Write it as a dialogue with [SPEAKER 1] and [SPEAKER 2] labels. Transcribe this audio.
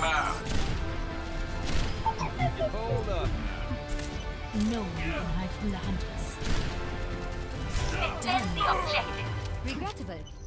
[SPEAKER 1] Hold on,
[SPEAKER 2] Hold up.
[SPEAKER 3] No one can hide from the hunters.
[SPEAKER 4] Defend the objective.
[SPEAKER 3] Regrettable.